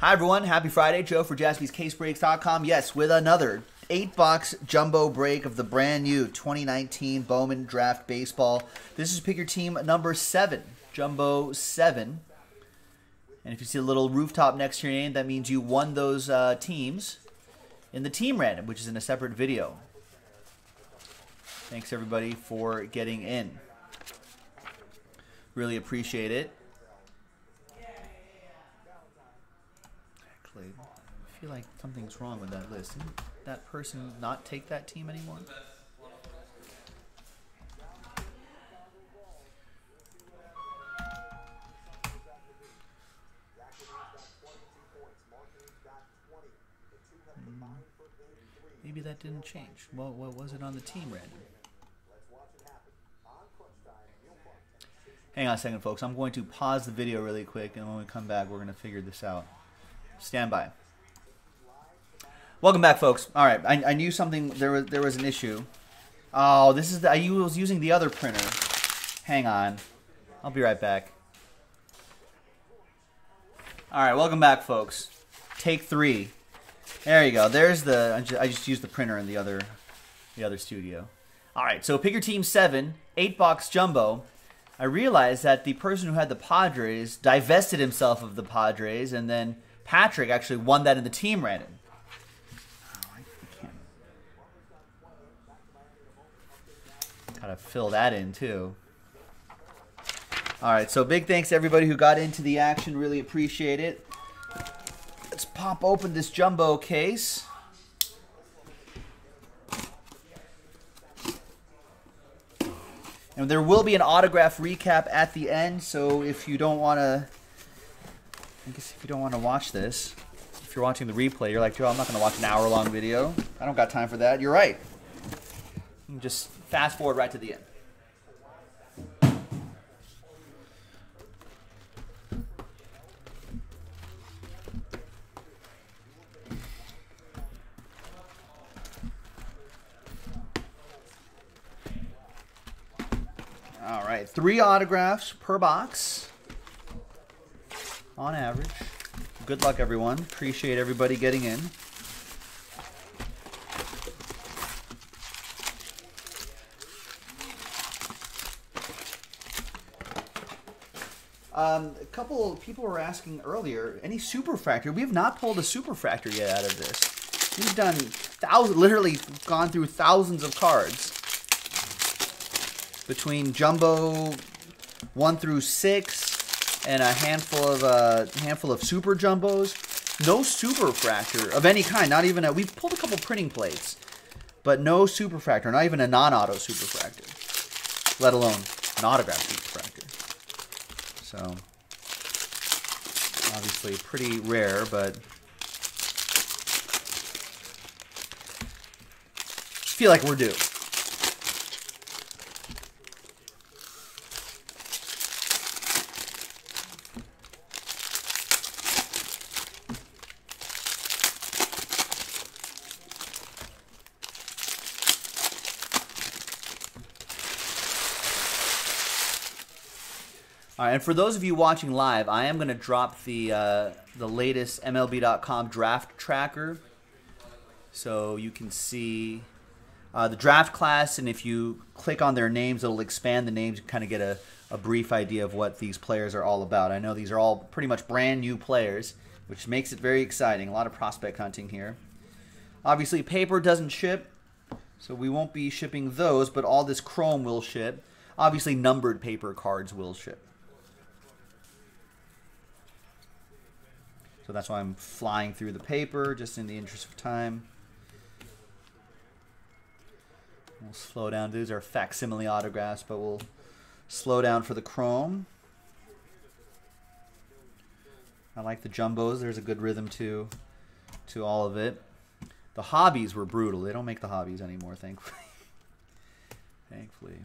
Hi, everyone. Happy Friday. Joe for jaspyscasebreaks.com. Yes, with another eight box jumbo break of the brand new 2019 Bowman Draft Baseball. This is pick your team number seven, jumbo seven. And if you see a little rooftop next to your name, that means you won those uh, teams in the team random, which is in a separate video. Thanks, everybody, for getting in. Really appreciate it. Actually, I feel like something's wrong with that list. Didn't that person not take that team anymore? Maybe that didn't change. Well, what was it on the team random? Hang on a second, folks. I'm going to pause the video really quick, and when we come back, we're going to figure this out. Stand by. Welcome back, folks. All right, I, I knew something. There was there was an issue. Oh, this is the, I was using the other printer. Hang on. I'll be right back. All right, welcome back, folks. Take three. There you go. There's the. I just, I just used the printer in the other, the other studio. All right. So pick your team seven, eight box jumbo. I realized that the person who had the Padres divested himself of the Padres, and then Patrick actually won that in the team random. Gotta fill that in too. All right, so big thanks to everybody who got into the action. Really appreciate it. Let's pop open this jumbo case. And there will be an autograph recap at the end, so if you don't want to, I guess if you don't want to watch this, if you're watching the replay, you're like, Joe, I'm not going to watch an hour-long video. I don't got time for that. You're right. Just fast forward right to the end. All right, three autographs per box on average. Good luck, everyone. Appreciate everybody getting in. Um, a couple of people were asking earlier, any superfractor? We have not pulled a superfractor yet out of this. We've done thousands, literally gone through thousands of cards between jumbo one through six and a handful of uh, handful of super jumbos. No superfractor of any kind. Not even a. We've pulled a couple printing plates, but no superfractor. Not even a non-auto superfractor, let alone an autograph. So obviously pretty rare, but feel like we're due. And for those of you watching live, I am going to drop the uh, the latest MLB.com draft tracker, so you can see uh, the draft class, and if you click on their names, it'll expand the names kind of get a, a brief idea of what these players are all about. I know these are all pretty much brand new players, which makes it very exciting. A lot of prospect hunting here. Obviously, paper doesn't ship, so we won't be shipping those, but all this chrome will ship. Obviously, numbered paper cards will ship. So that's why I'm flying through the paper just in the interest of time. We'll slow down. These are facsimile autographs, but we'll slow down for the chrome. I like the jumbos. There's a good rhythm to to all of it. The hobbies were brutal. They don't make the hobbies anymore, thankfully. thankfully.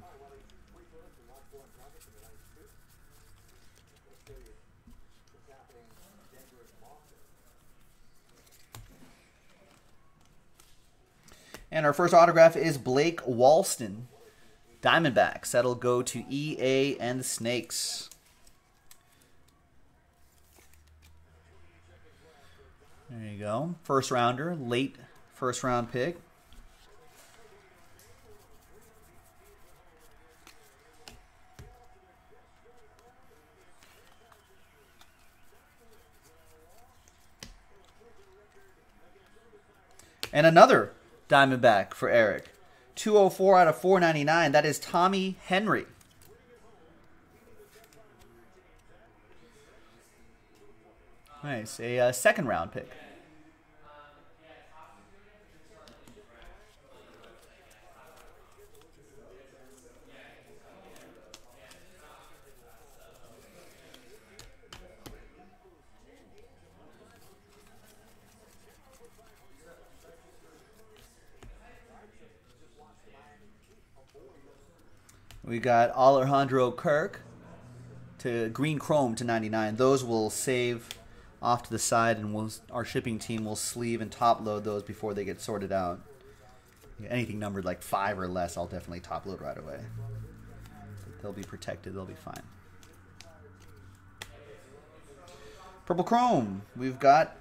And our first autograph is Blake Walston, Diamondbacks. That'll go to EA and the Snakes. There you go. First rounder, late first round pick. And another Diamondback for Eric. 204 out of 499. That is Tommy Henry. Nice. A uh, second round pick. We got Alejandro Kirk to green chrome to 99. Those will save off to the side, and we'll, our shipping team will sleeve and top load those before they get sorted out. Anything numbered like five or less, I'll definitely top load right away. They'll be protected. They'll be fine. Purple Chrome. We've got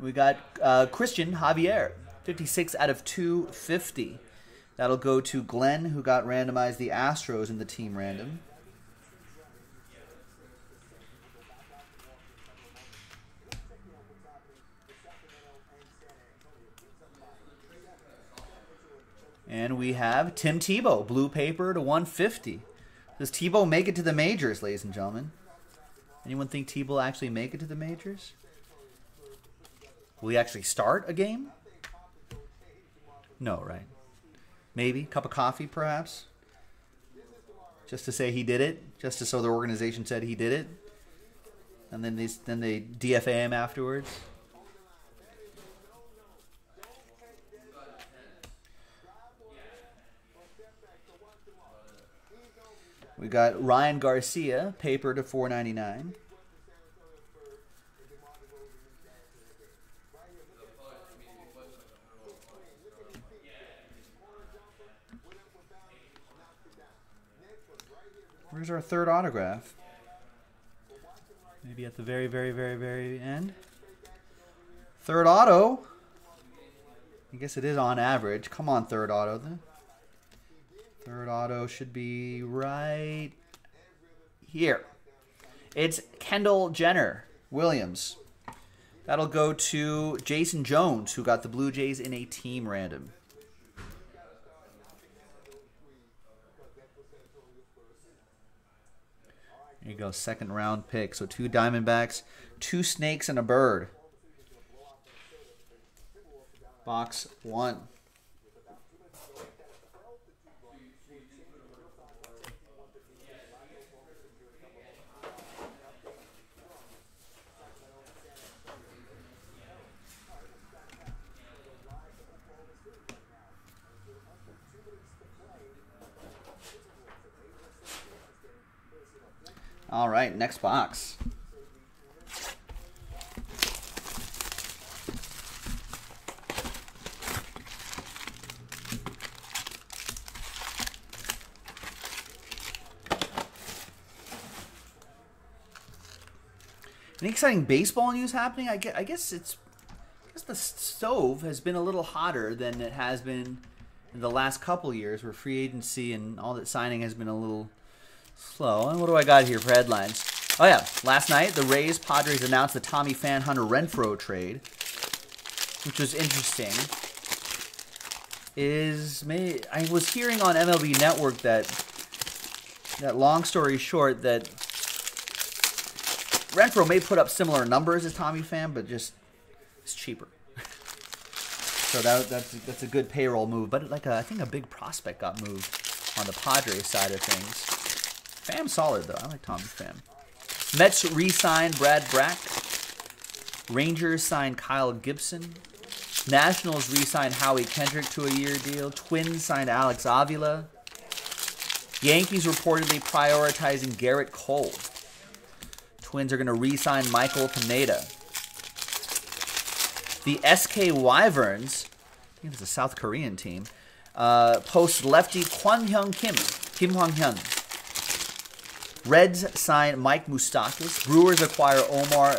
we got uh, Cristian Javier, 56 out of 250. That'll go to Glenn, who got randomized the Astros in the team random. And we have Tim Tebow, blue paper to 150. Does Tebow make it to the majors, ladies and gentlemen? Anyone think Tebow will actually make it to the majors? Will he actually start a game? No, right? Maybe cup of coffee, perhaps, just to say he did it, just to so the organization said he did it, and then they then they DFA him afterwards. We got Ryan Garcia, paper to 499. Where's our third autograph? Maybe at the very, very, very, very end. Third auto. I guess it is on average. Come on, third auto. Then. Third auto should be right here. It's Kendall Jenner Williams. That'll go to Jason Jones, who got the Blue Jays in a team random. There you go, second round pick. So two Diamondbacks, two Snakes, and a Bird. Box one. All next box. Any exciting baseball news happening? I guess, I guess it's I guess the stove has been a little hotter than it has been in the last couple years, where free agency and all that signing has been a little slow. And what do I got here for headlines? Oh yeah, last night the Rays Padres announced the Tommy Pham Hunter Renfroe trade, which was interesting. Is may I was hearing on MLB Network that that long story short that Renfroe may put up similar numbers as Tommy Pham, but just it's cheaper. so that that's that's a good payroll move. But like a, I think a big prospect got moved on the Padres side of things. Pham solid though. I like Tommy Pham. Mets re-sign Brad Brach. Rangers sign Kyle Gibson. Nationals re-sign Howie Kendrick to a year deal. Twins signed Alex Avila. Yankees reportedly prioritizing Gerrit Cole. Twins are going to re-sign Michael Pineda. The SK Wyverns, I think it's a South Korean team, uh, post lefty Kwon Hyun Kim, Kim Hwang Hyun. Reds sign Mike Moustakas. Brewers acquire Omar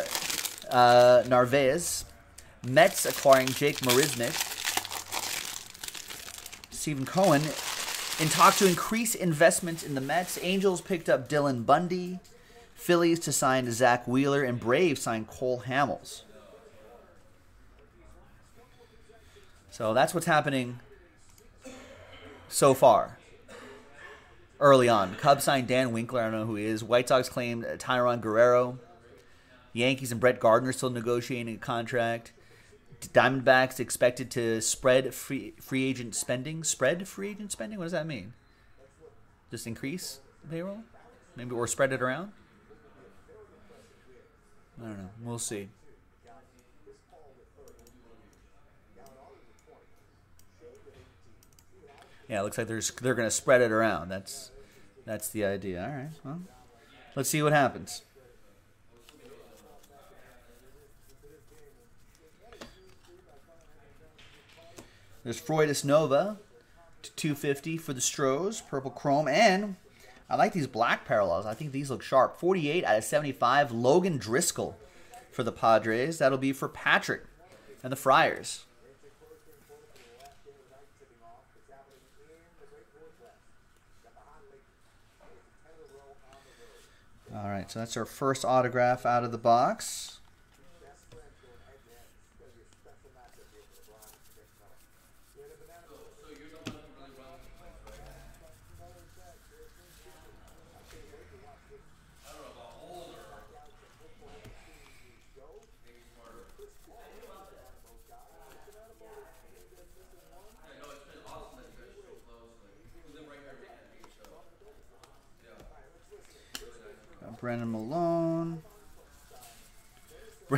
uh, Narvaez. Mets acquiring Jake Marisnick. Stephen Cohen in talk to increase investment in the Mets. Angels picked up Dylan Bundy. Phillies to sign Zack Wheeler, and Braves signed Cole Hamels. So that's what's happening so far. Early on, Cubs signed Dan Winkler. I don't know who he is. White Sox claimed Tayron Guerrero. Yankees and Brett Gardner still negotiating a contract. Diamondbacks expected to spread free free agent spending. Spread free agent spending. What does that mean? Just increase payroll, maybe, or spread it around. I don't know. We'll see. Yeah, it looks like they're they're going to spread it around. That's that's the idea. All right. Well, let's see what happens. There's Freudis Nova, to 250 for the Stros, purple chrome, and I like these black parallels. I think these look sharp. 48 out of 75, Logan Driscoll for the Padres. That'll be for Patrick and the Friars. All right, so that's our first autograph out of the box.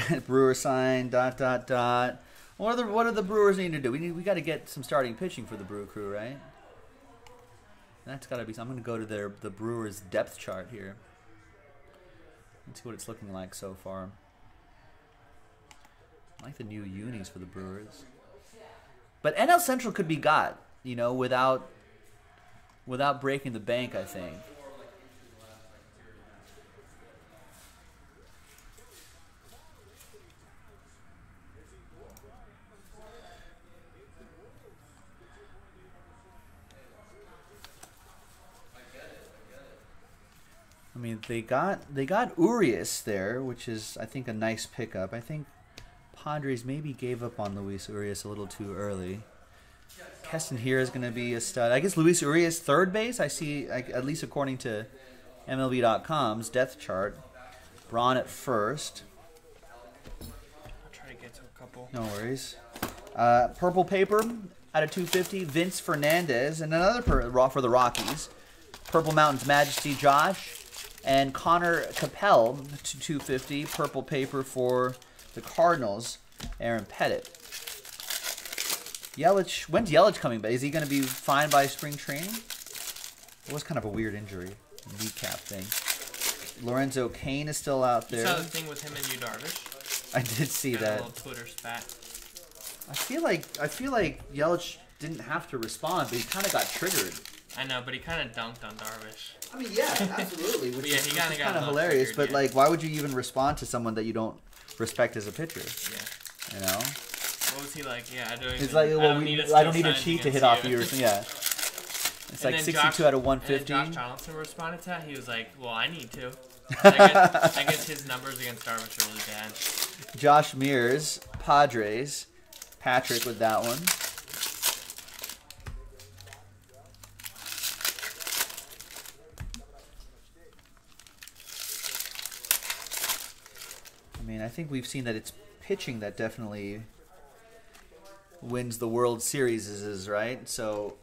Brewer signed. Dot dot dot. What are the what do the Brewers need to do? We need we got to get some starting pitching for the Brew Crew, right? That's got to be. I'm going to go to their the Brewers depth chart here. Let's see what it's looking like so far. I like the new unis for the Brewers. But NL Central could be got, you know, without without breaking the bank, I think. I mean, they got they got Urias there, which is I think a nice pickup. I think Padres maybe gave up on Luis Urias a little too early. Keston here is going to be a stud. I guess Luis Urias third base. I see, at least according to MLB.com's death chart. Braun at first. I'll try to get to a couple. No worries. Uh, purple paper out of 250. Vince Fernandez and another per, for the Rockies. Purple Mountains Majesty Josh and Connor Capel to 250 purple paper for the Cardinals. Aaron Pettit. Yelich, when's Yelich coming back? Is he going to be fine by spring training? It was kind of a weird injury, kneecap thing. Lorenzo Cain is still out there. You saw the thing with him and Yu Darvish. I did see Got that. Twitter spat. I feel like I feel like Yelich didn't have to respond, but he kind of got triggered. I know, but he kind of dunked on Darvish. I mean, yeah, absolutely. Which Yeah, is, he kind of hilarious. But yeah. like, why would you even respond to someone that you don't respect as a pitcher? Yeah. You know, What was he like? Yeah, I don't. it's even- like, I well, don't we, need a I don't need a cheat to hit against off you or something. Yeah. It's And like 62 Josh- out of And 150. then Josh Donaldson responded to that. He was like, "Well, I need to." I guess, I guess his numbers against Darvish are really bad. Josh Mears, Padres. Patrick with that one. Mean, I think we've seen that it's pitching that definitely wins the World Series, is right? So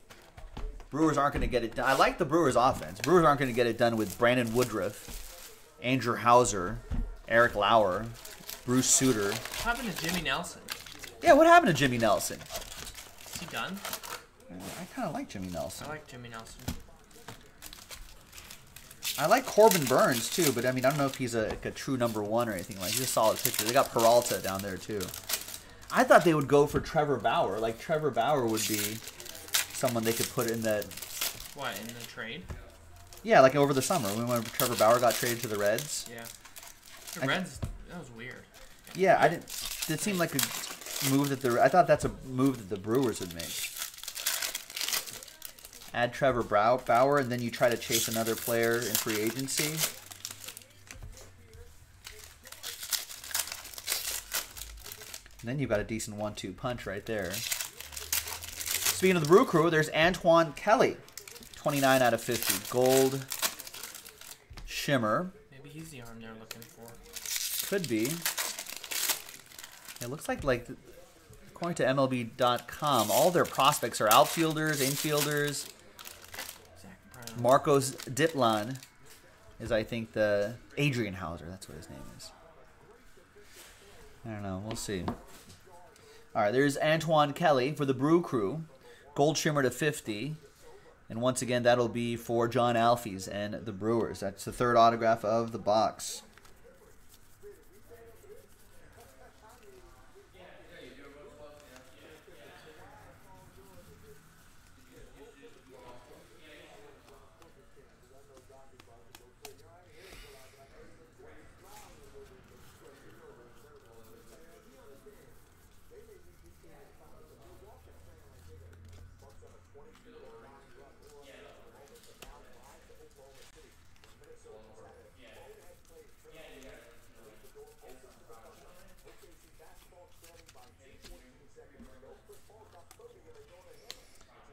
Brewers aren't going to get it done. I like the Brewers offense. Brewers aren't going to get it done with Brandon Woodruff, Andrew Houser, Eric Lauer, Bruce Suter. What happened to Jimmy Nelson? Yeah, what happened to Jimmy Nelson? Is he done? I kind of like Jimmy Nelson. I like Jimmy Nelson. I like Corbin Burnes too, but I mean, I don't know if he's a, like a true number one or anything. Like he's a solid pitcher. They got Peralta down there too. I thought they would go for Trevor Bauer. Like Trevor Bauer would be someone they could put in that. What in the trade? Yeah, like over the summer when Trevor Bauer got traded to the Reds. Yeah. The I- Reds. That was weird. Yeah, I didn't. It seemed like a move that the I thought that's a move that the Brewers would make. Add Trevor Brow, Bauer, and then you try to chase another player in free agency. And then you've got a decent one-two punch right there. Speaking of the Brew Crew, there's Antoine Kelly, 29 out of 50, gold shimmer. Maybe he's the arm they're looking for. Could be. It looks like like according to MLB.com, all their prospects are outfielders, infielders. Marcos Ditlan is I think the Adrian Houser. That's what his name is. I don't know. We'll see. All right, there's Antoine Kelly for the Brew Crew, gold shimmer to 50. And once again, that'll be for John Alfies and the Brewers. That's the third autograph of the box.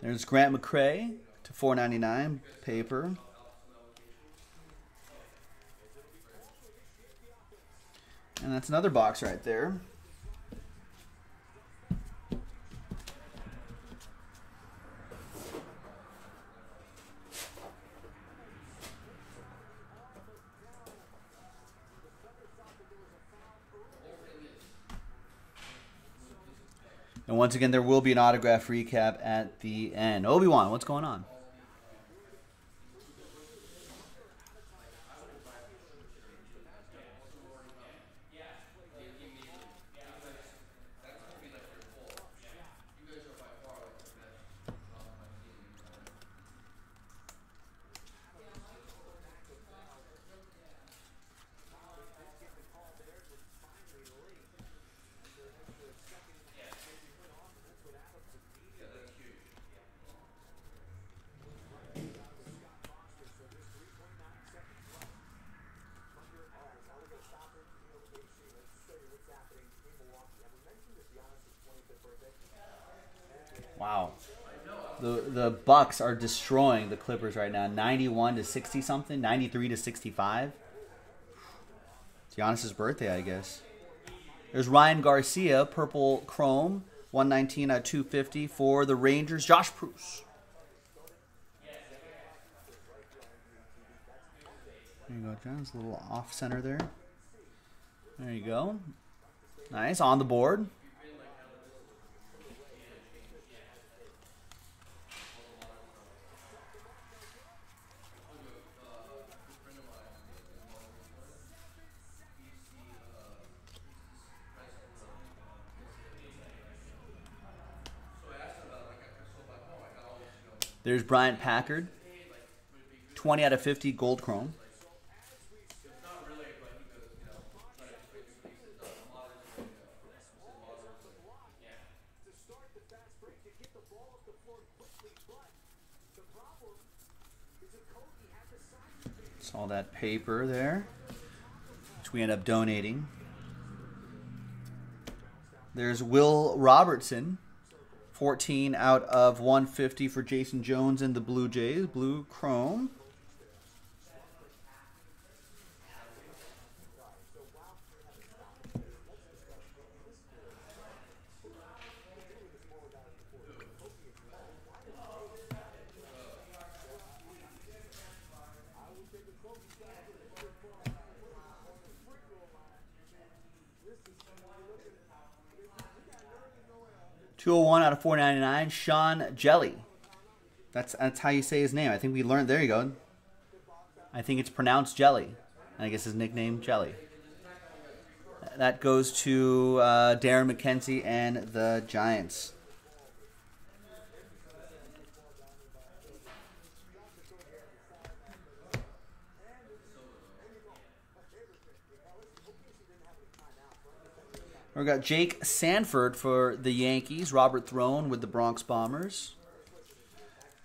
There's Grant McCray to 4.99 paper. And that's another box right there. Once again, there will be an autograph recap at the end. Obi Wan, what's going on? Wow. The the Bucks are destroying the Clippers right now. 91 to 60 something, 93 to 65. It's Giannis's birthday, I guess. There's Ryan Garcia, purple chrome, 119 at 250 for the Rangers. Josh Bruce. There you go, John. It's a little off center there. There you go. Nice on the board. There's Bryant Packard. 20 out of 50 gold chrome. Saw that paper there, which we end up donating. There's Will Robertson, 14 out of 150 for Jason Jones and the Blue Jays. Blue Chrome. Two hundred one out of four ninety nine. Sean Hjelle. That's that's how you say his name. I think we learned. There you go. I think it's pronounced Jelly. And I guess his nickname Jelly. That goes to uh, Darren McKenzie and the Giants. We got Jake Sanford for the Yankees. Robert Throne with the Bronx Bombers.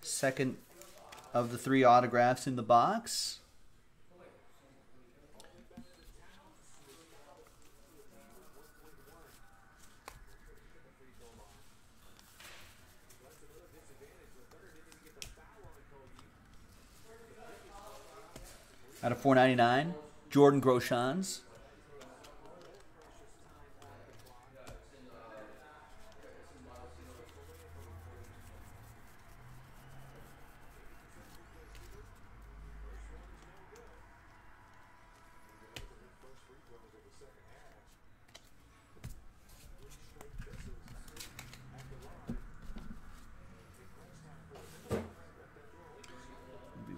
Second of the three autographs in the box. Out of 499, Jordan Groshans.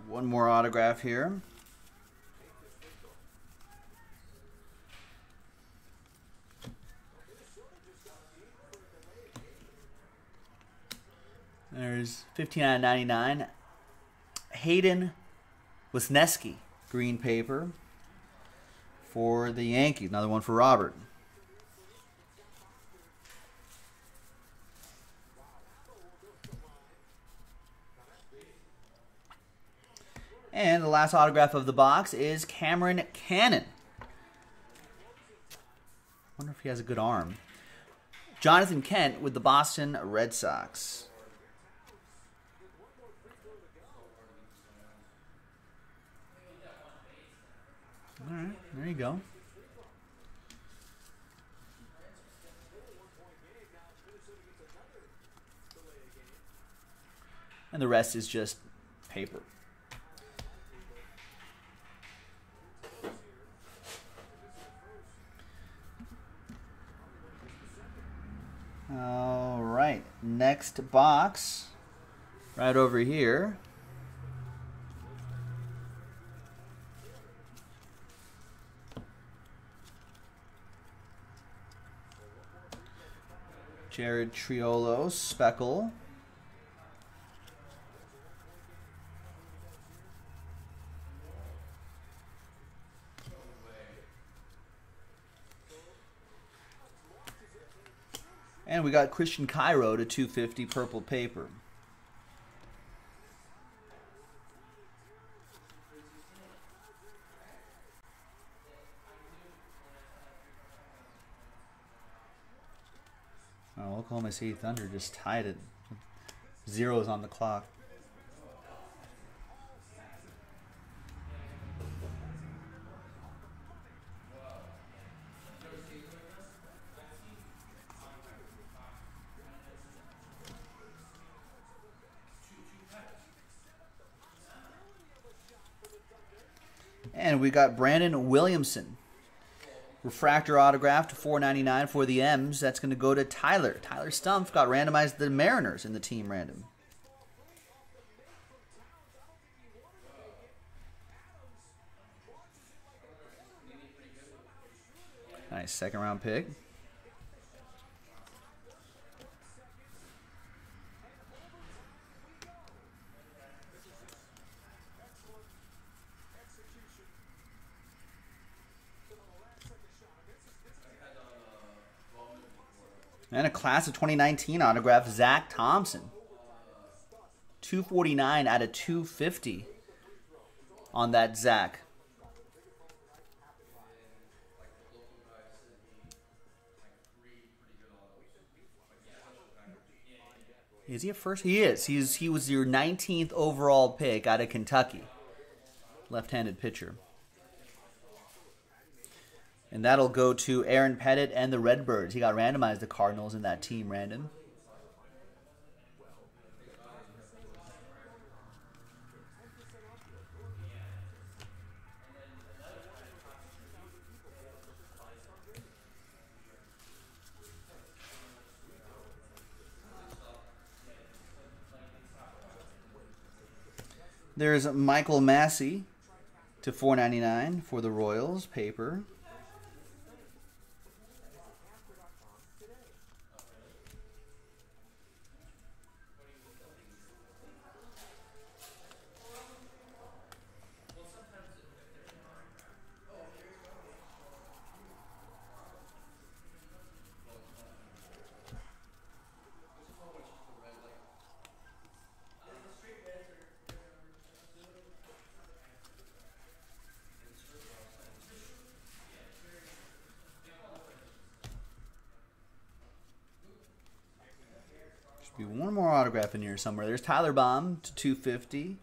One more here. There's 15 out of 99. Hayden Wesneski, green paper for the Yankees. Another one for Robert. Last autograph of the box is Cameron Cannon. wonder if he has a good arm. Jonathan Kent with the Boston Red Sox. All right, there you go. And the rest is just paper. Next box, right over here. Jared Triolo, Speckle. We got Christian Cairo to 250 purple paper. Oh, Oklahoma City Thunder just tied it. Zeros on the clock. Got Brandon Williamson. Refractor autograph to 4.99 for the M's. That's going to go to Tyler. Tyler Stumpf got randomized the Mariners in the team random. Nice second round pick. And a class of 2019 autograph, Zack Thompson. 249 out of 250 on that Zack. Is he a first? He is. He's he was your 19th overall pick out of Kentucky. Left-handed pitcher. And that'll go to Aaron Pettit and the Redbirds. He got randomized the Cardinals in that team random. There's Michael Massey to 4.99 for the Royals paper. Be one more autograph in here somewhere. There's Tyler Baum to 250.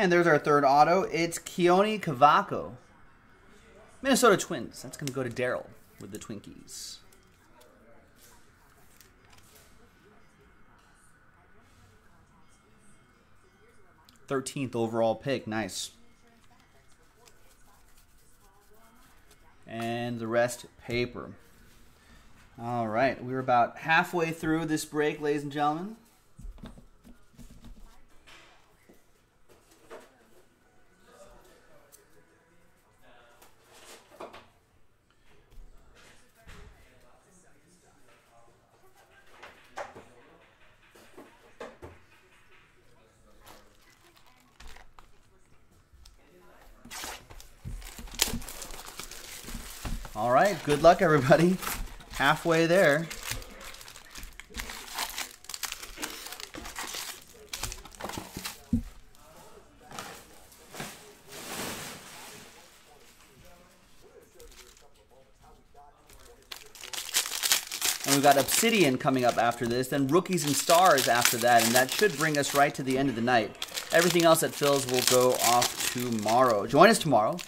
And there's our third auto. It's Keoni Cavaco. Minnesota Twins. That's going to go to Daryl with the Twinkies. Thirteenth overall pick. Nice. And the rest paper. All right, we're about halfway through this break, ladies and gentlemen. All right, good luck, everybody. Halfway there. And we've got Obsidian coming up after this, then Rookies and Stars after that, and that should bring us right to the end of the night. Everything else that fills will go off tomorrow. Join us tomorrow.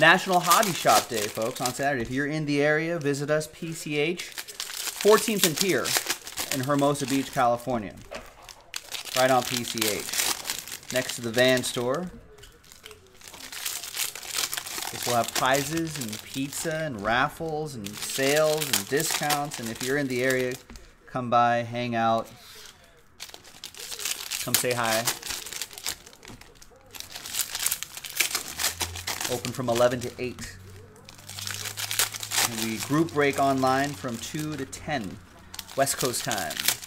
National Hobby Shop Day, folks, on Saturday. If you're in the area, visit us, PCH, 14th and Pier in Hermosa Beach, California. Right on PCH. Next to the van store. Will have prizes and pizza and raffles and sales and discounts. And if you're in the area, come by, hang out, come say hi. Open from 11 to 8. And we group break online from 2 to 10 West Coast time.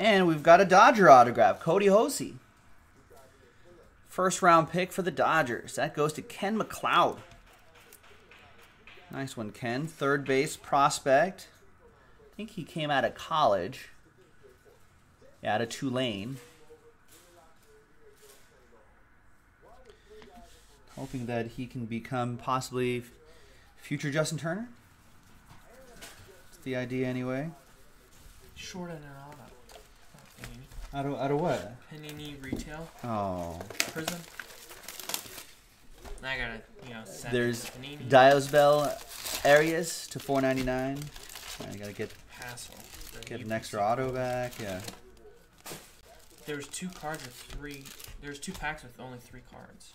And we've got a Dodger autograph, Kody Hoese. First round pick for the Dodgers. That goes to Ken McLeod. Nice one, Ken. Third base prospect. I think he came out of college. Yeah, out of Tulane. Hoping that he can become possibly future Justin Turner. That's the idea, anyway. Short and auto. Out of, out of what? Panini retail Oh. prison. I gotta, you know, send There's it to Panini. Diosbell Arias to 499. I gotta get hassle. get an extra auto back. Yeah. There's two cards with three. There's two packs with only three cards,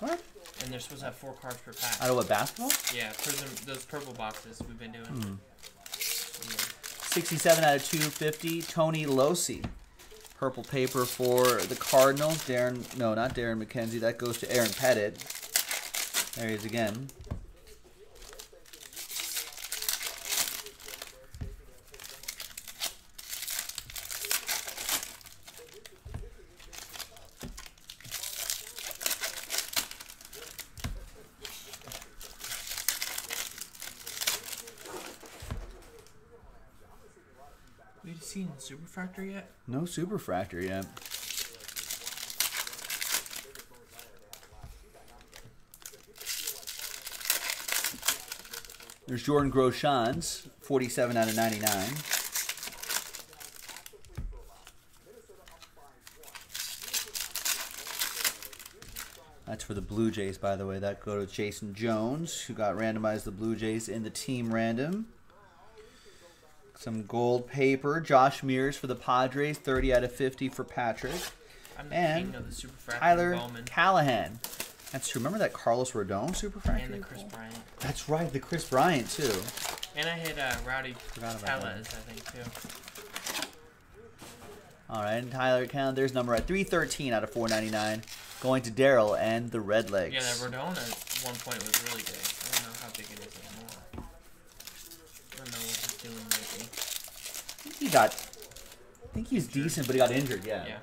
What? and they're supposed to have four cards per pack. Out of what basketball? Yeah, prism. Those purple boxes we've been doing. Hmm. Yeah. 67 out of 250. Tony Locey. Purple paper for the Cardinals. Darren, no, not Darren McKenzie. That goes to Aaron Pettit. There he is again. We seen superfractor yet? No superfractor yet. There's Jordan Groshans, 47 out of 99. That's for the Blue Jays, by the way. That go to Jason Jones, who got randomized the Blue Jays in the team random. Some gold paper. Josh Mears for the Padres, 30 out of 50 for Patrick. I'm the And king of the super Tyler Bowman Callihan. That's true. Remember that Carlos Rodon super fractor? and the Kris Bryant. That's right, the Kris Bryant too. And I hit uh, Rowdy Tellez. I think too. All right, and Tyler Callihan. There's number at 313 out of 499, going to Daryl and the Redlegs. Yeah, that Rodon at one point was really big. I don't know how big it is anymore. I don't know what he's doing lately. I think he got. I think he was decent, but he got injured. Yeah. Yeah.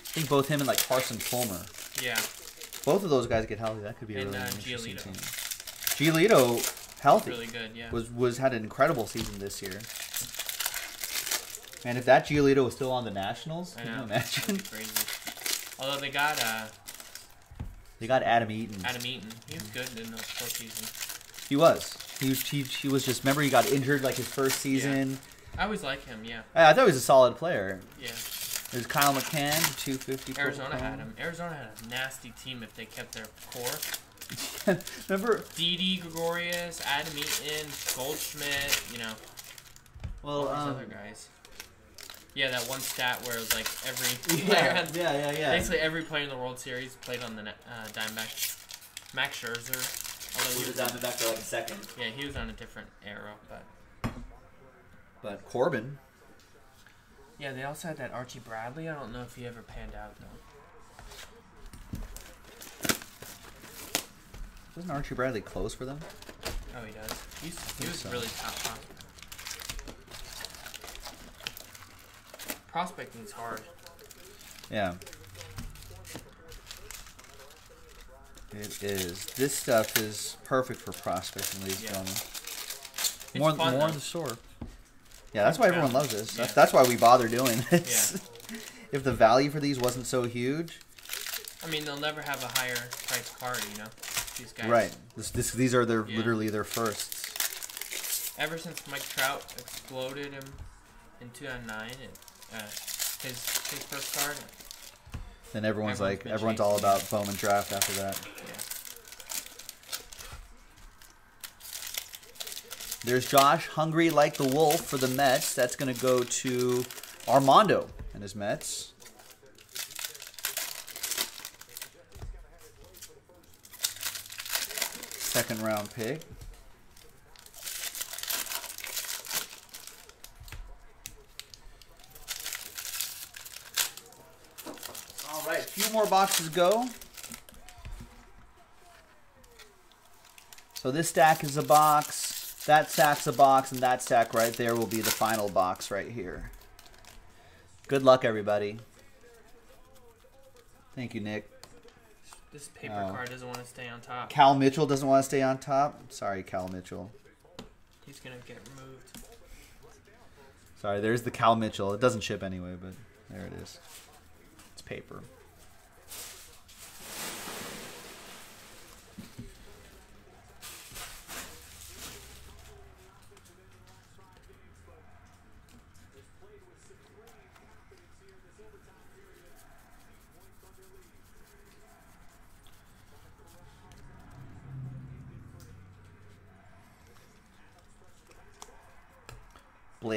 I think both him and like Carson Fulmer. Yeah. Both of those guys get healthy. That could be a And, really uh, interesting Giolito. team. Giolito, healthy, Really good, yeah. was was had an incredible season this year. And if that Giolito was still on the Nationals, I can you know. imagine? Be crazy. Although they got uh, They got Adam Eaton. Adam Eaton. He was good in the postseason. He was. He was. He, he was just. Remember, he got injured like his first season. I always like him, yeah. I, I thought he was a solid player. Yeah. There's Kyle McCann, 250. Arizona had him. Arizona had a nasty team if they kept their core. Remember? Didi Gregorius, Adam Eaton, Goldschmidt, you know, all Well, these um, other guys. Yeah, that one stat where it was like every yeah, yeah, yeah, yeah. basically every player in the World Series played on the uh, Diamondbacks. Max Scherzer, although he was on, back for like a second. yeah he was on a different era, but But Corbin. yeah they also had that Archie Bradley. I don't know if he ever panned out though. Doesn't Archie Bradley close for them? Oh, he does. He's, he was so. really top prospect. Prospecting's hard. Yeah. It is. This stuff is perfect for prospecting, and Yeah. gentlemen. More, fun, more though. in the store. Yeah, that's why everyone loves this. That's, Yeah. that's why we bother doing this. if the value for these wasn't so huge, I mean, they'll never have a higher price card, you know. These guys. right? This, this, these are their Yeah. literally their firsts. Ever since Mike Trout exploded him in 2009, it, uh, his his first card, Then everyone's Everyone's like, everyone's all chasing about Bowman draft after that. yeah. There's Josh, hungry like the wolf for the Mets. That's going to go to Armando and his Mets. Second round pick. All right, a few more boxes go. So this stack is a box, that stack's a box, and that stack right there will be the final box right here. Good luck, everybody. Thank you, Nick. This paper Oh. card doesn't want to stay on top. Cal Mitchell doesn't want to stay on top. Sorry, Cal Mitchell. He's gonna get removed. Sorry, there's the Cal Mitchell. It doesn't ship anyway, but there it is. It's paper.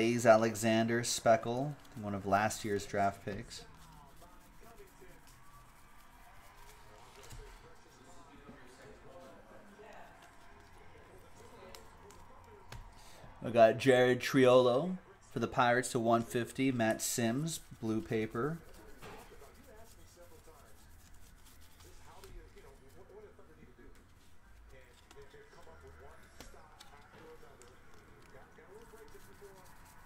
Blaze Alexander Speckle, one of last year's draft picks. We got Jared Triolo for the Pirates to 150. Matt Sims, blue paper.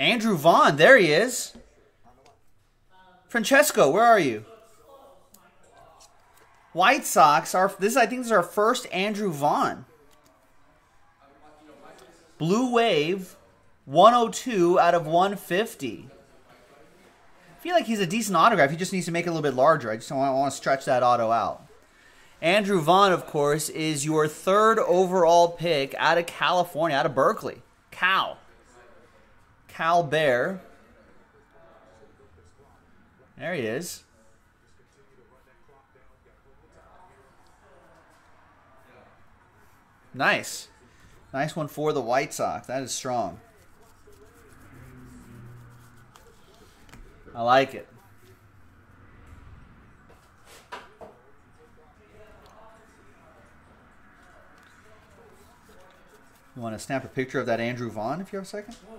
Andrew Vaughn. There he is. Francesco, where are you? White Sox are this I think this is our first Andrew Vaughn. Blue Wave 102 out of 150. I feel like he's a decent autograph. He just needs to make it a little bit larger. I just want, I want to stretch that auto out. Andrew Vaughn, of course, is your third overall pick out of California, out of Berkeley. Cal. Cal Bear. There he is. Nice. Nice one for the White Sox. That is strong. I like it. You want to snap a picture of that Andrew Vaughn if you have a second? Whoa,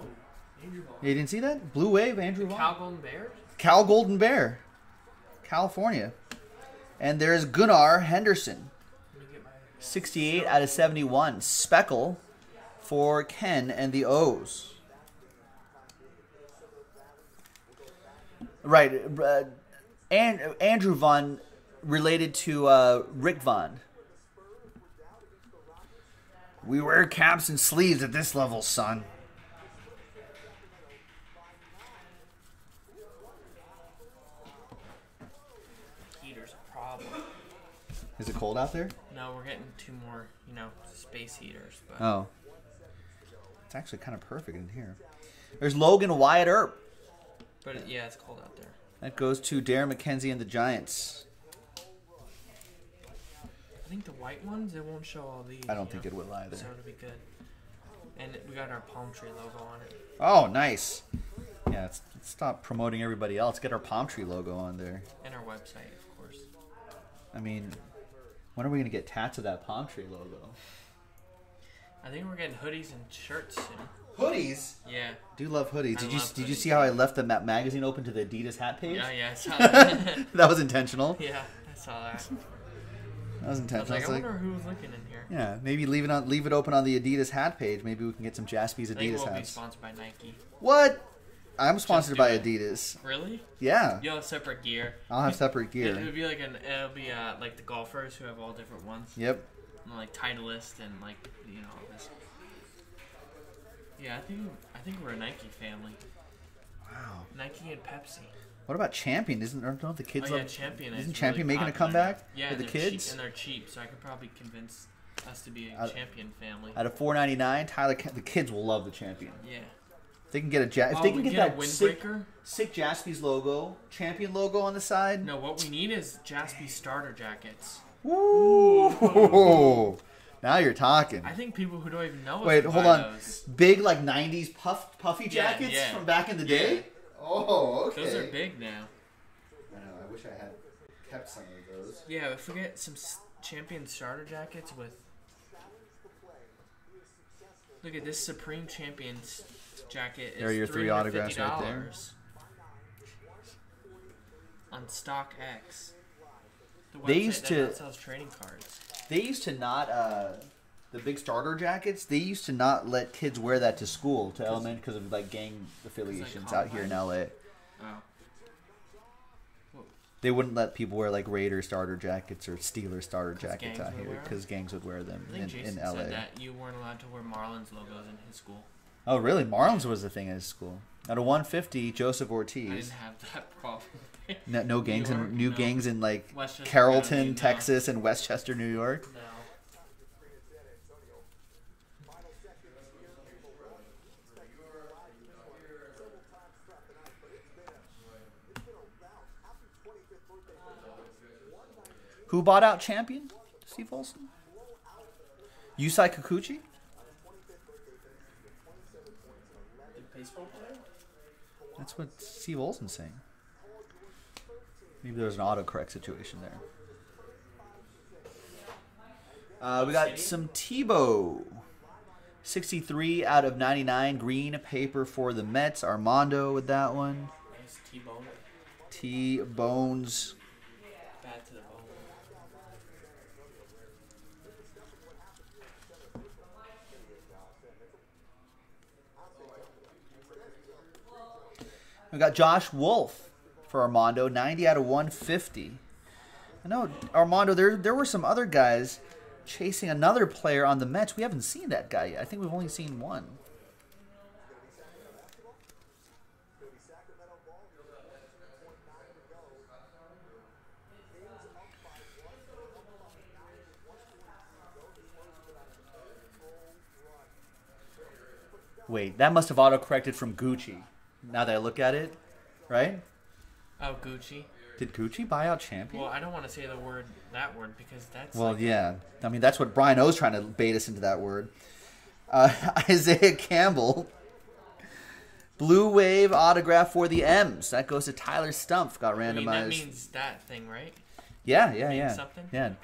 Vaughn. You didn't see that? Blue Wave, Andrew Vaughn. Cal Golden Bears? Cal Golden Bear, California. And there's Gunnar Henderson, Let me get my. 68 out of 71. Speckle for Ken and the O's. Right. Uh, and Andrew Vaughn related to uh, Rick Vaughn. We wear caps and sleeves at this level, son. Heater's a problem. Is it cold out there? No, we're getting two more, you know, space heaters. But Oh. It's actually kind of perfect in here. There's Logan Wyatt Earp. but it, yeah, it's cold out there. That goes to Darren McKenzie and the Giants. I think the white ones, it won't show all these. I don't think know? it will either. So it'll be good. And we got our palm tree logo on it. Oh, nice. Yeah, let's, let's stop promoting everybody else. Get our palm tree logo on there. And our website, of course. I mean, when are we going to get tats of that palm tree logo? I think we're getting hoodies and shirts soon. Hoodies? Yeah. Do love hoodies. I Did you did you see how I left the ma- magazine open to the Adidas hat page? Yeah, yeah, I saw that. that was intentional. yeah, I saw that. That was intentional. I was like, I like- wonder who was looking in here. yeah, maybe leave it on leave it open on the Adidas hat page. Maybe we can get some Jaspy's I think Adidas we'll be hats. sponsored by Nike. What? I'm sponsored by it. Adidas. Really? Yeah, You'll have separate gear. I'll have separate gear. it'll be like an. It'll be uh, like the golfers who have all different ones. Yep. And, like Titleist and like you know all this. Yeah, I think I think we're a Nike family. Wow. Nike and Pepsi. What about Champion? Isn't don't the kids oh yeah, love? Champion. isn't is Champion really making a popular comeback Yeah, with the and they're cheap- kids? and they're cheap, so I could probably convince us to be a Uh, Champion family. Out of 4.99, Tyler, the kids will love the Champion. yeah. If they can get a ja- if oh, they can get get that sick, windbreaker. sick Jaspy's logo, Champion logo on the side. No, what we need is Jaspy starter jackets. Woo! Now you're talking. I think people who don't even know. Wait, hold on. Those. Big like '90s puff puffy jackets yeah. from back in the day. Yeah. Oh, okay. Those are big now. I know. I wish I had kept some of those. Yeah, if we get some Champion starter jackets with. Look at this Supreme Champions jacket. There are your three autographs right there. $350 On StockX. The They used to- now sells trading cards. They used to not uh, the big starter jackets. They used to not let kids wear that to school to element because of like gang affiliations out here in LA. Oh. They wouldn't let people wear like Raider starter jackets or Steeler starter jackets out here because gangs would wear them I think in, Jason in LA. said that you weren't allowed to wear Marlins logos in his school. Oh, really? Marlins was the thing at his school. Out of 150, Joseph I Ortiz. didn't have that problem. No, no gangs York? in new No. gangs in like Westchester Carrollton, County, no. Texas, and Westchester, New York. No. Who bought out Champion? Steve Olson. Yusei Kikuchi. Baseball player? That's what Steve Olsen's saying. Maybe there was an autocorrect situation there. Uh, we got some Tebow. 63 out of 99. Green paper for the Mets. Armando with that one. Nice We got Josh Wolf for Armando, 90 out of 150. I know, Armando, there, there were some other guys chasing another player on the Mets. We haven't seen that guy yet. I think we've only seen one. Wait, that must have auto-corrected from Gucci. Now that I look at it, right? Oh, Gucci. Did Gucci buy out Champion? Well, I don't want to say the word that word because that's Well, like, yeah. I mean, that's what Brian O's trying to bait us into that word. Uh, Isaiah Campbell. Blue Wave autograph for the M's. That goes to Tyler Stumpf. Got I randomized. mean, that means that thing, right? yeah, yeah, yeah. something. Yeah. Okay.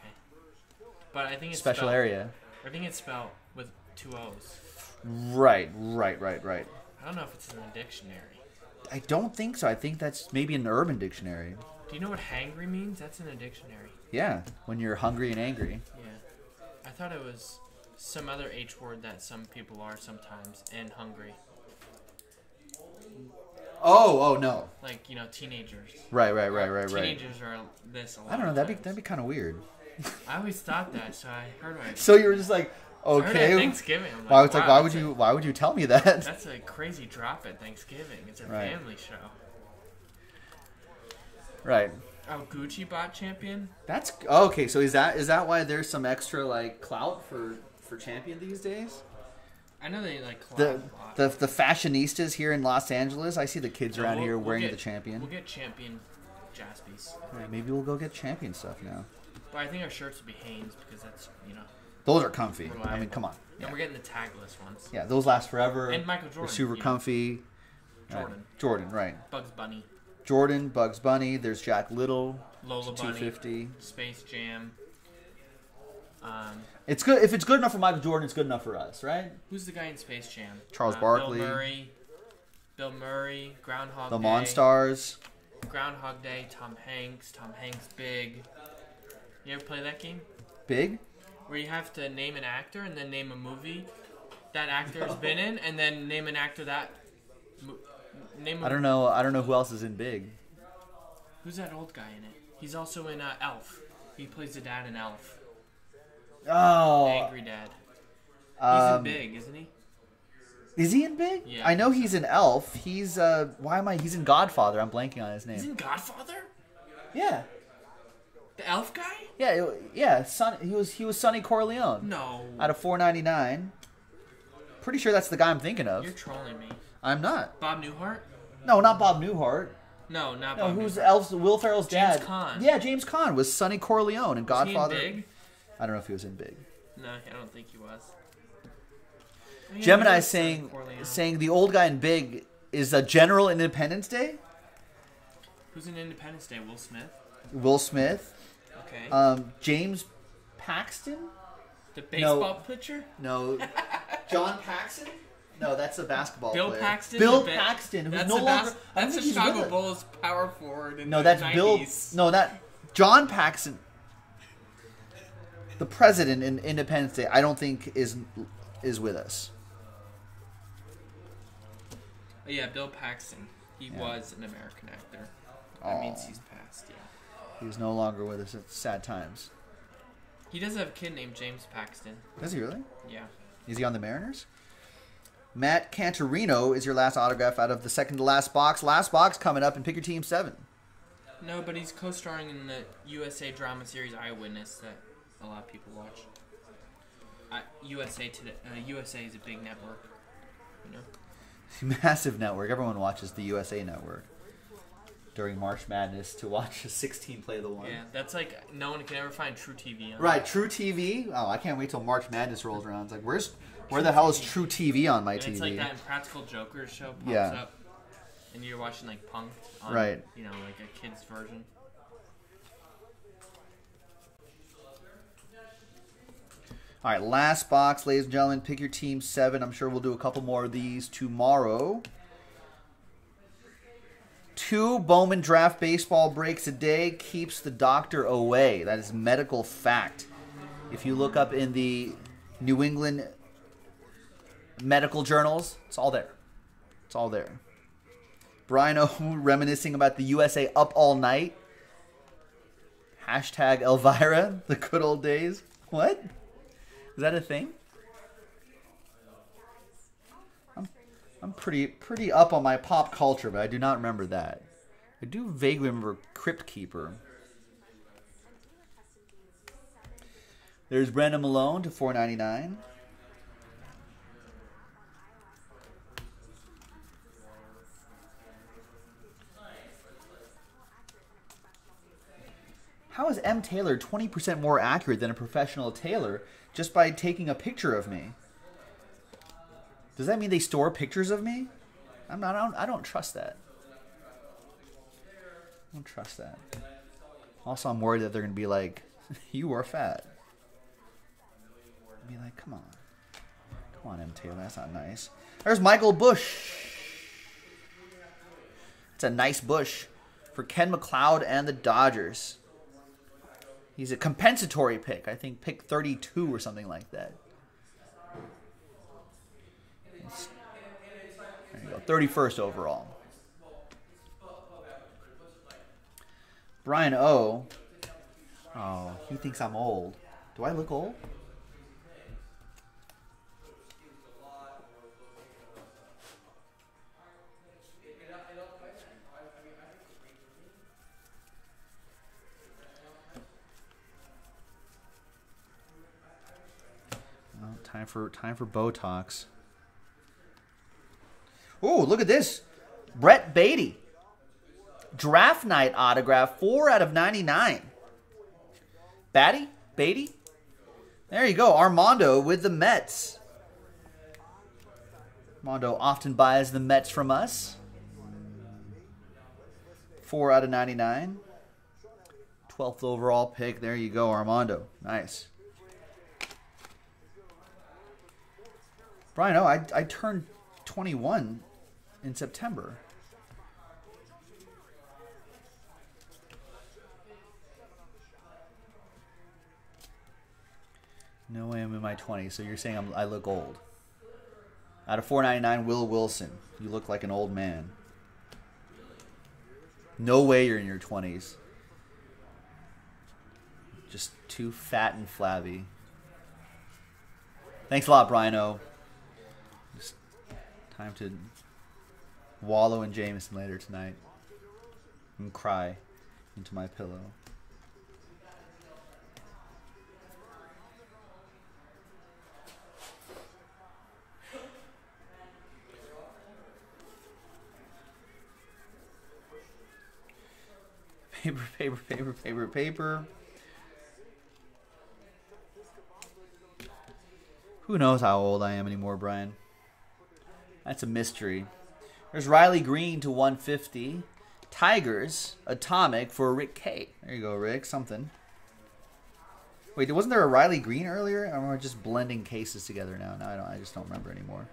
But I think it's Special spelled, area. I think it's spelled with two O's. Right, right, right, right. I don't know if it's in the dictionary. I don't think so. I think that's maybe in the Urban Dictionary. Do you know what hangry means? That's in a dictionary. Yeah, when you're hungry and angry. Yeah. I thought it was some other H word that some people are sometimes and hungry. Oh, oh no. Like, you know, teenagers. Right, right, right, right, right. Teenagers are this a lot. I don't know. That'd be that'd be kind of weird. I always thought that, so I heard it. So you were just like, I heard it at okay. Thanksgiving. Like, Why, it's like, wow, why would a- you? Why would you tell me that? That's a crazy drop at Thanksgiving. It's a Right. family show. Right. Oh, Gucci bot champion? That's oh, okay. So is that is that why there's some extra like clout for for champion these days? I know they like The the the fashionistas here in Los Angeles. I see the kids So around we'll- here we'll wearing get- the champion. We'll get champion Jaspies. Right, maybe we'll go get champion stuff now. But I think our shirts will be Hanes because that's, you know. Those are comfy. I mean, come on. And Yeah, we're getting the tagless ones. yeah those last forever. And Michael They're Jordan. super you know, comfy. Right. Jordan. Jordan, right? Bugs Bunny. Jordan, Bugs Bunny. There's Jack Little, Lola two Bunny. fifty. Space Jam. Um, It's good if it's good enough for Michael Jordan. It's good enough for us, right? who's the guy in Space Jam? Charles Uh, Barkley. Bill Murray. Bill Murray. Groundhog The Day. Monstars. Groundhog Day. Tom Hanks. Tom Hanks Big. You ever play that game? Big. Where you have to name an actor and then name a movie that actor has been in, and then name an actor that. mo- Name. I don't know. I don't know who else is in Big. Who's that old guy in it? He's also in uh, Elf. He plays the dad in Elf. Oh, Angry dad. He's um, in Big, isn't he? Is he in Big? Yeah. I know he's an elf. He's uh why am I he's in Godfather. I'm blanking on his He's name. in Godfather. Yeah. The Elf guy? Yeah, it- yeah, Son, he was he was Sonny Corleone No. out of 499. Pretty sure that's the guy I'm thinking of. You're trolling me. I'm not. Bob Newhart? No, not Bob Newhart. No, not No, Bob who's Newhart. Elf's Will Ferrell's James dad? Caan. Yeah, James Caan was Sonny Corleone in Was he in Godfather. Big? I don't know if he was in Big. No, I don't think he was. Gemini saying saying the old guy in Big is a General Independence Day. Who's in Independence Day? Will Smith? Will Smith, Okay. um, James Paxton. the baseball pitcher? No, John Paxton. No, that's a basketball Bill player. Paxton? Bill ba- Paxton, who's that's no the longer. bas- That's the Chicago. Bulls power forward. No, that's 90s. Bill. No, that John Paxton. The president in Independence Day, I don't think is is with us. Oh, yeah, Bill Paxton. He Yeah. was an American actor. That means he's passed, yeah. He's no longer with us. It's sad times. He does have a kid named James Paxton. Does he really? Yeah. Is he on the Mariners? Matt Canterino is your last autograph out of the second to last box. Last box coming up and pick your team seven. No, but he's co-starring in the USA drama series Eyewitness that a lot of people watch. Uh, USA today. Uh, USA is a big network. You know. Massive network. Everyone watches the USA network during March Madness to watch a 16 play the one. Yeah, that's like no one can ever find truTV on. Right, True TV. Oh, I can't wait till March Madness rolls around. It's like, where's where the hell is truTV on my And TV? it's like that Impractical Jokers show pops Yeah. up, and you're watching like Punk'd on, Right. You know, like a kid's version. All right, last box, ladies and gentlemen. Pick your team seven. I'm sure we'll do a couple more of these tomorrow. Two Bowman draft baseball breaks a day keeps the doctor away. That is medical fact. If you look up in the New England medical journals, it's all there. It's all there. Brian O reminiscing about the USA up all night. Hashtag Elvira, the good old days. What? Is that a thing? I'm pretty pretty up on my pop culture, but I do not remember that. I do vaguely remember Crypt Keeper. There's Brandon Malone to 4.99. How is MTailor 20% more accurate than a professional tailor just by taking a picture of me? Does that mean they store pictures of me? I'm not, I don't, I don't trust that. I don't trust that. Also, I'm worried that they're to be like, you are fat. I'd be like, come on. Come on, MTailor, that's not nice. There's Michael Bush. It's a nice bush for Ken McLeod and the Dodgers. He's a compensatory pick. I think pick 32 or something like that. There you go. 31st overall. Brian O. Oh, he thinks I'm old. Do I look old? Time for time for Botox. Oh, look at this. Brett Beatty. Draft night autograph, 4 out of 99. Batty? Beatty? There you go. Armando with the Mets. Armando often buys the Mets from us. 4 out of 99. 12th overall pick. There you go, Armando. Nice. Brian, oh, I, I turned 21 in September. No way I'm in my 20s, so you're saying I'm, I look old. Out of 499, Will Wilson. You look like an old man. No way you're in your 20s. Just too fat and flabby. Thanks a lot, Brian O. Time to wallow in Jameson later tonight and cry into my pillow. Paper, paper, paper, paper, paper. Who knows how old I am anymore, Brian? That's a mystery. There's Riley Greene to 150. Tigers, Atomic for Rick K. There you go, Rick. Something. Wait, wasn't there a Riley Greene earlier? I'm just blending cases together now. No, I don't. I just don't remember anymore.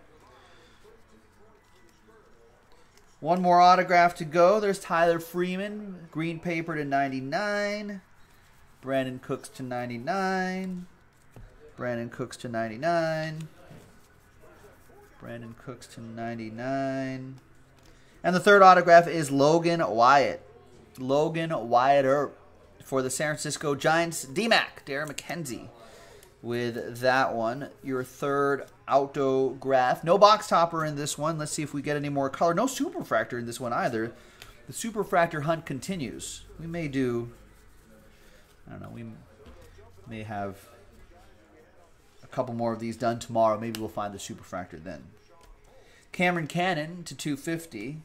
One more autograph to go. There's Tyler Freeman, green paper to 99. Brandon Cooks to 99. Brandon Cooks to 99. Brandon Cooks to 99. And the third autograph is Logan Wyatt. Logan Wyatt Earp for the San Francisco Giants. DMAC, Darren McKenzie with that one. Your third autograph. No box topper in this one. Let's see if we get any more color. No superfractor in this one either. The superfractor hunt continues. We may do, I don't know, we may have a couple more of these done tomorrow. Maybe we'll find the superfractor then. Cameron Cannon to 250.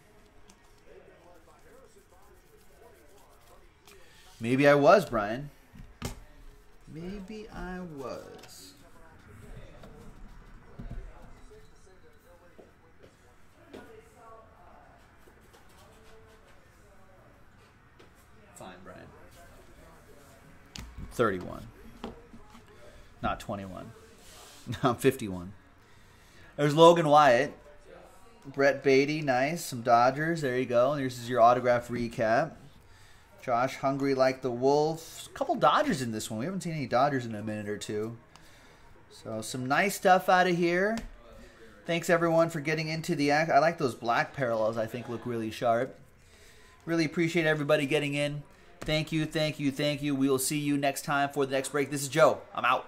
Maybe I was, Brian. Maybe I was. Fine, Brian. 31. Not 21. No, I'm 51. There's Logan Wyatt. Brett Beatty, nice. Some Dodgers. There you go. This is your autograph recap. Josh Hungry like the Wolf. A couple Dodgers in this one. We haven't seen any Dodgers in a minute or two. So some nice stuff out of here. Thanks everyone for getting into the act. I like those black parallels. I think look really sharp. Really appreciate everybody getting in. Thank you, thank you, thank you. We will see you next time for the next break. This is Joe. I'm out.